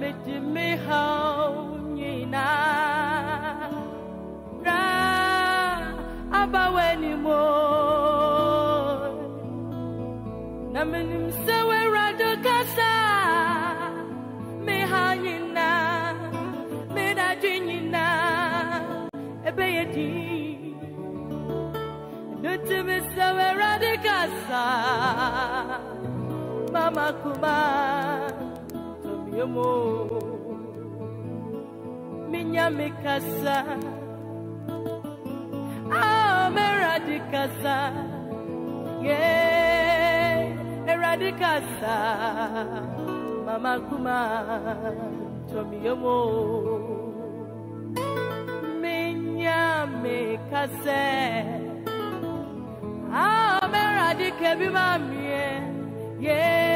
mitimi hau nyina ra abaweni mo. Na menim sɛ wɛwurade kasa meha nyina medadwe nyina ɛbɛyɛ din mama kumaa mo. Minya mikasa ah meradikasa yeah eradikasa mama kuma tomiyomo minya mikasa ah meradike bi mamie yeah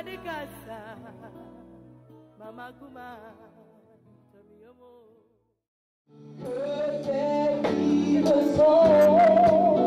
Adikasa, Mama Kuma, Tomiomo. Perfect, the soul.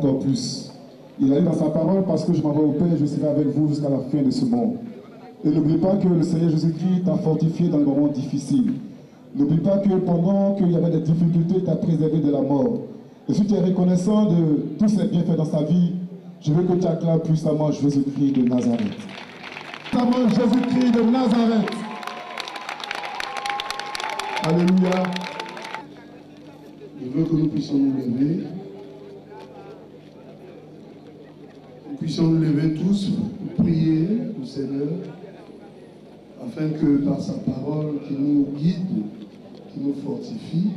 Encore plus. Il a dit dans sa parole, parce que je m'en vais au Père, je serai avec vous jusqu'à la fin de ce monde. Et n'oublie pas que le Seigneur Jésus-Christ t'a fortifié dans le moment difficile. N'oublie pas que pendant qu'il y avait des difficultés, il t'a préservé de la mort. Et si tu es reconnaissant de tous ces bienfaits dans sa vie, je veux que tu acclames puissamment Jésus-Christ de Nazareth. Puissamment Jésus-Christ de Nazareth. Alléluia. Je veux que nous puissions nous lever. Nous puissions nous lever tous pour prier au Seigneur, afin que par sa parole qui nous guide, qui nous fortifie,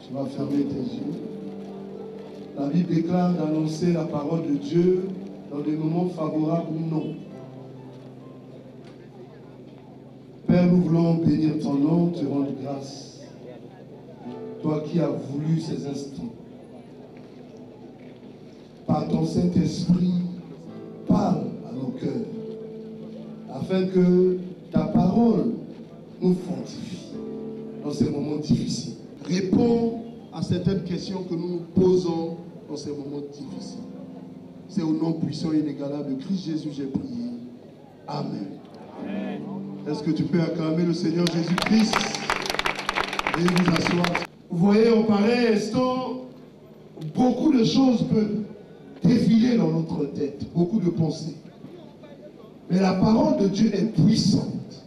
tu vas fermer tes yeux. La Bible déclare d'annoncer la parole de Dieu dans des moments favorables ou non. Père, nous voulons bénir ton nom, te rendre grâce. Toi qui as voulu ces instants. Par ton Saint-Esprit, parle à nos cœurs, afin que ta parole nous fortifie dans ces moments difficiles. Réponds à certaines questions que nous nous posons dans ces moments difficiles. C'est au nom puissant et inégalable de Christ Jésus j'ai prié. Amen. Est-ce que tu peux acclamer le Seigneur Jésus-Christ et vous asseoir? Vous voyez, en pareil instant, beaucoup de choses peuvent défiler dans notre tête, beaucoup de pensées. Mais la parole de Dieu est puissante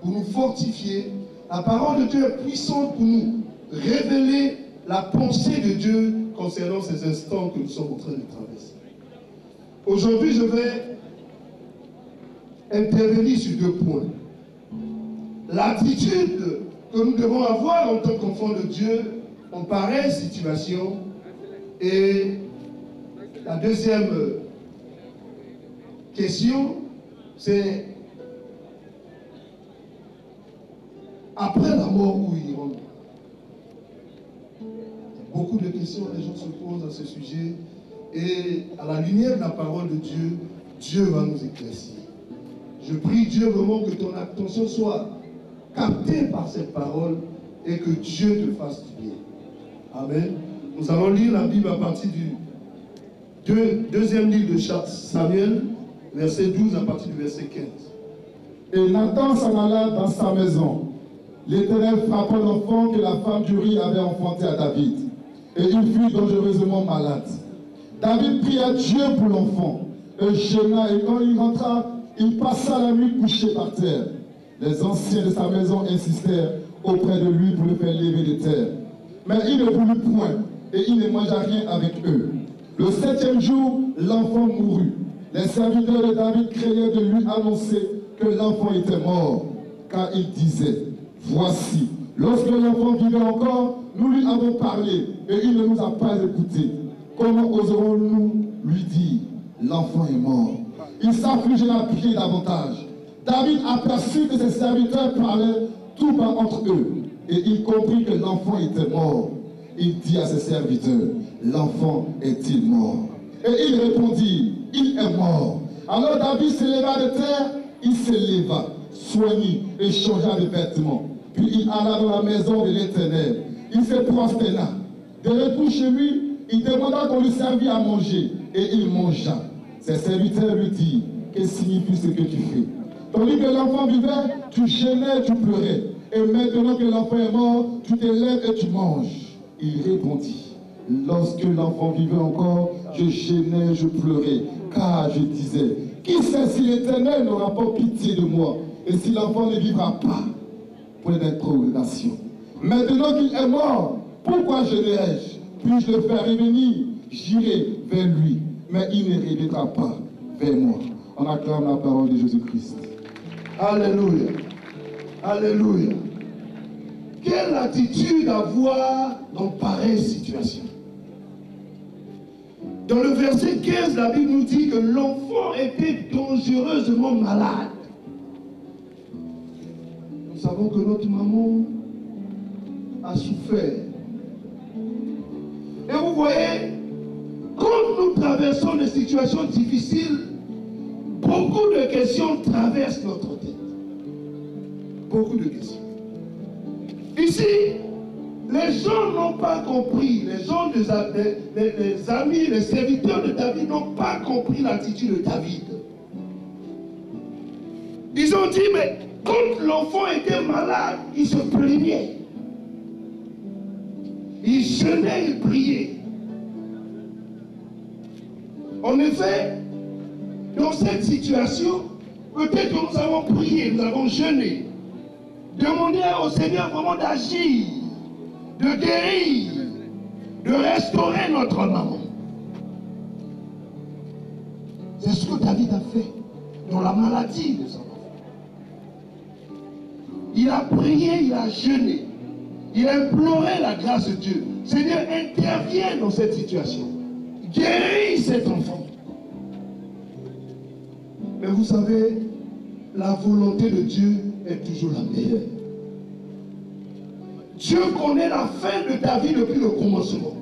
pour nous fortifier. La parole de Dieu est puissante pour nous révéler la pensée de Dieu concernant ces instants que nous sommes en train de traverser. Aujourd'hui, je vais intervenir sur deux points. L'attitude que nous devons avoir en tant qu'enfants de Dieu en pareille situation et la deuxième question, c'est après la mort où irons Beaucoup de questions, les gens se posent à ce sujet. Et à la lumière de la parole de Dieu, Dieu va nous éclaircir. Je prie Dieu vraiment que ton attention soit captée par cette parole et que Dieu te fasse du bien. Amen. Nous allons lire la Bible à partir du deuxième livre de Samuel, verset 12 à partir du verset 15. Et Nathan s'en alla dans sa maison. L'Éternel frappa l'enfant que la femme du riz avait enfanté à David. Et il fut dangereusement malade. David pria Dieu pour l'enfant. Et gêna, et quand il rentra, il passa la nuit couché par terre. Les anciens de sa maison insistèrent auprès de lui pour le faire lever de terre. Mais il ne voulut point, et il ne mangea rien avec eux. Le septième jour, l'enfant mourut. Les serviteurs de David craignaient de lui annoncer que l'enfant était mort, car il disait, voici, lorsque l'enfant vivait encore, nous lui avons parlé, et il ne nous a pas écoutés. Comment oserons-nous lui dire, l'enfant est mort? Il s'affligeait à pied davantage. David aperçut que ses serviteurs parlaient tout bas entre eux, et il comprit que l'enfant était mort. Il dit à ses serviteurs, l'enfant est-il mort? Et il répondit, il est mort. Alors David s'éleva de terre, il s'éleva, soignit et changea de vêtements. Puis il alla dans la maison de l'Éternel. Il se prosterna. De retour chez lui, il demanda qu'on lui servît à manger, et il mangea. Ses serviteurs lui dirent, que signifie ce que tu fais? Tandis que l'enfant vivait, tu gênais, tu pleurais. Et maintenant que l'enfant est mort, tu te lèves et tu manges. Il répondit, lorsque l'enfant vivait encore, je gênais, je pleurais, car je disais, qui sait si l'Éternel n'aura pas pitié de moi, et si l'enfant ne vivra pas? Point d'interrogation. Maintenant qu'il est mort, pourquoi gênerais-je Puis-je le faire revenir? J'irai vers lui, mais il ne reviendra pas vers moi. On acclame la parole de Jésus-Christ. Alléluia. Alléluia. Quelle attitude avoir dans pareille situation? Dans le verset 15, la Bible nous dit que l'enfant était dangereusement malade. Nous savons que notre maman a souffert. Et vous voyez, quand nous traversons des situations difficiles, beaucoup de questions traversent notre tête. beaucoup de questions. Ici, les gens n'ont pas compris, les gens, des, amis, les serviteurs de David n'ont pas compris l'attitude de David. Ils ont dit, mais quand l'enfant était malade, il se plaignait. Il jeûnait, il priait. En effet, dans cette situation, peut-être que nous avons prié, nous avons jeûné, demandé au Seigneur vraiment d'agir, de guérir, de restaurer notre maman. C'est ce que David a fait dans la maladie de son enfant. Il a prié, il a jeûné, il a imploré la grâce de Dieu. Seigneur, interviens dans cette situation. Guéris cet enfant. Mais vous savez, la volonté de Dieu est toujours la meilleure. Dieu connaît la fin de ta vie depuis le commencement.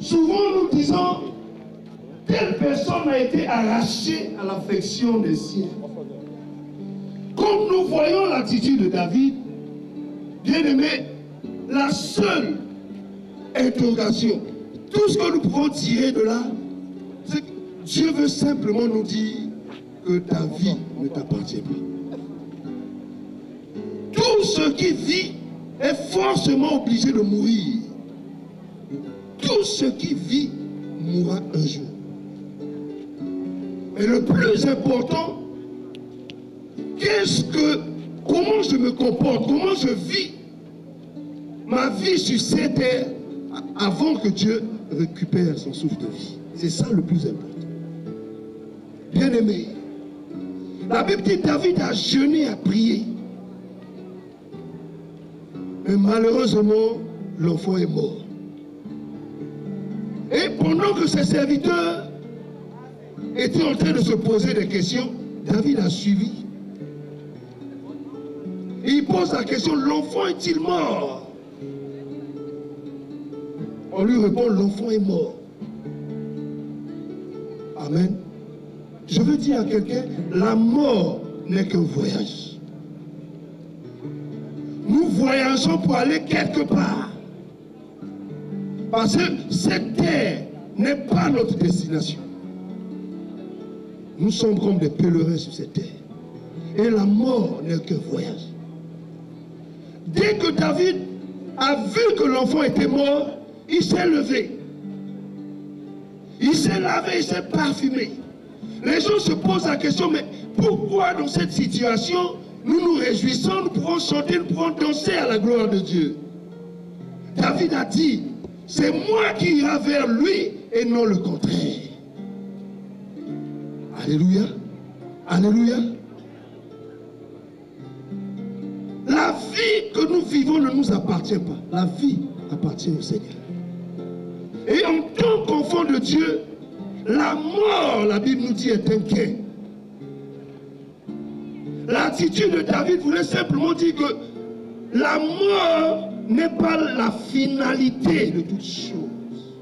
Souvent nous disons, telle personne a été arrachée à l'affection des siens. Comme nous voyons l'attitude de David, bien aimé, la seule interrogation, tout ce que nous pouvons tirer de là, c'est que Dieu veut simplement nous dire que ta vie ne t'appartient pas. Ce qui vit est forcément obligé de mourir. Tout ce qui vit mourra un jour. Et le plus important, qu'est-ce que, comment je me comporte, comment je vis ma vie sur cette terre avant que Dieu récupère son souffle de vie? C'est ça le plus important. Bien aimé, la Bible dit David a jeûné, a prié. Malheureusement, l'enfant est mort. Et pendant que ses serviteurs étaient en train de se poser des questions, David a suivi. Il pose la question, l'enfant est-il mort? On lui répond, l'enfant est mort. Amen. Je veux dire à quelqu'un, la mort n'est qu'un voyage. Pour aller quelque part. Parce que cette terre n'est pas notre destination. Nous sommes comme des pèlerins sur cette terre. Et la mort n'est qu'un voyage. Dès que David a vu que l'enfant était mort, il s'est levé. Il s'est lavé, il s'est parfumé. Les gens se posent la question, mais pourquoi dans cette situation, nous nous réjouissons, nous pouvons chanter, nous pouvons danser à la gloire de Dieu David a dit, c'est moi qui irai vers lui et non le contraire. Alléluia. Alléluia. La vie que nous vivons ne nous appartient pas. La vie appartient au Seigneur. Et en tant qu'enfant de Dieu, la mort, la Bible nous dit, est inquiet. L'attitude de David voulait simplement dire que la mort n'est pas la finalité de toute chose.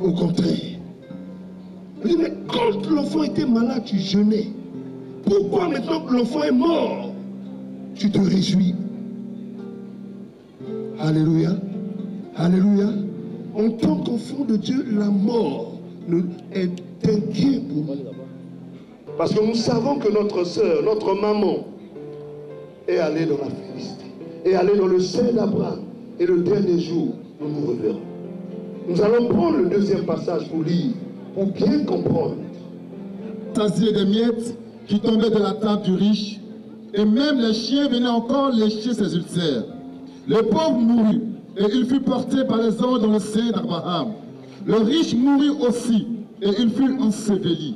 Au contraire. Il dit, mais quand l'enfant était malade, tu jeûnais. Pourquoi maintenant que l'enfant est mort, tu te réjouis? Alléluia. Alléluia. En tant qu'enfant de Dieu, la mort est inquiet pour nous. Parce que nous savons que notre soeur, notre maman, est allée dans la félicité, est allée dans le sein d'Abraham. Et le dernier jour, nous nous reverrons. Nous allons prendre le deuxième passage pour lire, pour bien comprendre. S'assit des miettes qui tombaient de la table du riche, et même les chiens venaient encore lécher ses ulcères. Le pauvre mourut, et il fut porté par les anges dans le sein d'Abraham. Le riche mourut aussi, et il fut enseveli.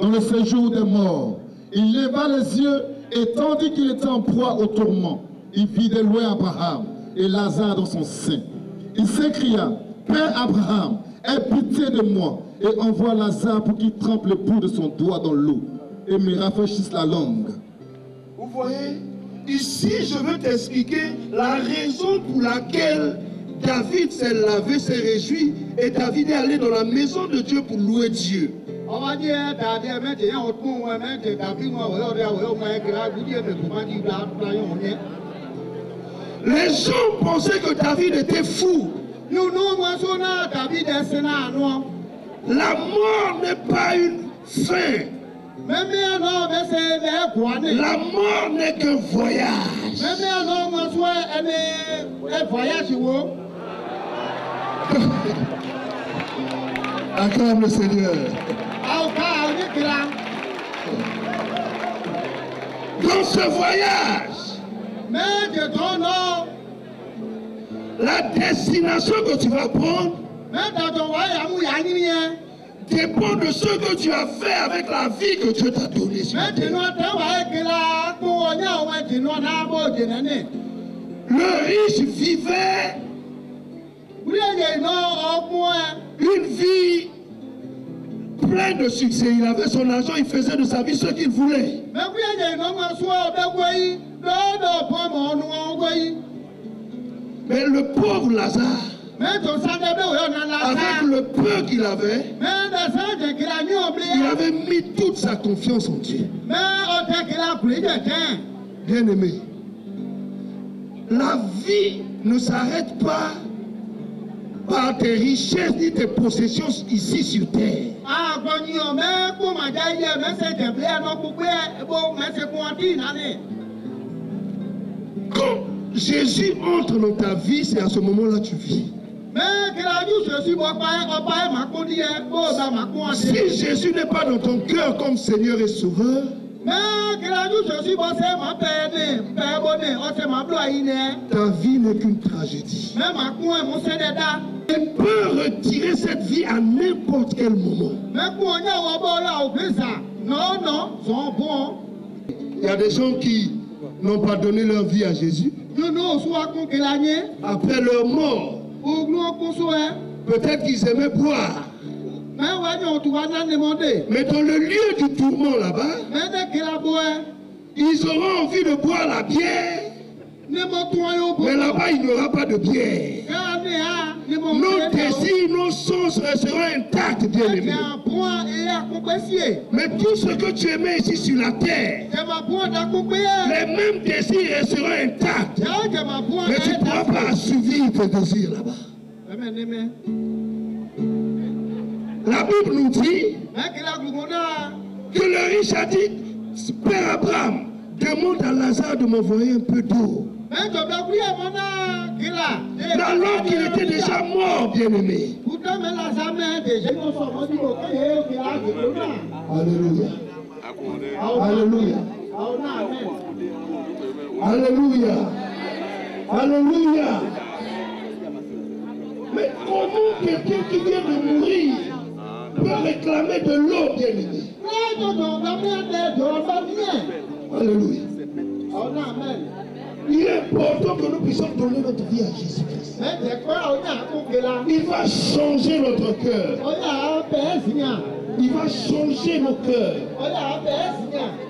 Dans le séjour des morts, il leva les yeux, et tandis qu'il était en proie au tourment, il vit de loin Abraham et Lazare dans son sein. Il s'écria, Père Abraham, aie pitié de moi, et envoie Lazare pour qu'il trempe le bout de son doigt dans l'eau, et me rafraîchisse la langue. Vous voyez, ici je veux t'expliquer la raison pour laquelle David s'est lavé, s'est réjoui, et David est allé dans la maison de Dieu pour louer Dieu. Ọwọ́dí ẹ̀ dàdí ẹ̀ mẹ́tẹ̀ yẹn ọdún wọn mẹ́tẹ̀ tàbí wọn ọ̀yọ́ rẹ̀ ọ̀yọ́ ọmọ ẹ̀ kìlá gbúdí ẹ̀ mẹ́tò má di ìgbà àdúrà yẹn wọ̀nyẹ. Les gens pensaient que David était fou. náà nù. La mort n'est pas une fin. La mort n'est qu'un voyage. Acclame le Seigneur. Dans ce voyage, méje tó ń lọ la destination que tu vas prendre dépend de ce que tu as fait avec la vie que Dieu t'a donnée. Le riche vivait une vie pleine de succès. Il avait son argent, il faisait de sa vie ce qu'il voulait. Mais le pauvre Lazare, avec le peu qu'il avait, il avait mis toute sa confiance en Dieu. jẹ̀jẹ̀. Bien-aimé, la vie ne s'arrête pas par tes richesses ni tes possessions ici sur terre. Quand Jésus entre dans ta vie, c'est à ce moment-là que tu vis. Si Jésus n'est pas dans ton cœur comme Seigneur et Sauveur, ta vie n'est qu'une tragédie. Il peut retirer cette vie à n'importe quel moment. sọ̀ bọ́. Il y a des gens qui n'ont pas donné leur vie à Jésus. Après leur mort, ẹ. peut-être qu'ils aimaient boire. Mais dans le lieu du tourment là-bas, ils auront envie de boire la bière. Mais là-bas, il n'y aura pas de bière. ha ní mo Nos désirs, nos sens resteront intacts, ẹ̀. Mais tout ce que tu aimais ici sur la terre, les mêmes désirs resteront intacts. Mais tu ne pourras pas assouvir tes désirs là-bas. La Bible nous dit que le riche a dit Père Abraham, demande à Lazare de m'envoyer un peu d'eau. Alors qu'il était déjà mort, bien-aimé. Alléluia. Alléluia. Alléluia. Alléluia. Mais comment quelqu'un qui vient de mourir peut réclamer de l'eau, bien-aimé? Alléluia. Il est important que nous puissions donner notre vie à Jésus-Christ. Il va changer notre cœur. Il va changer nos cœurs.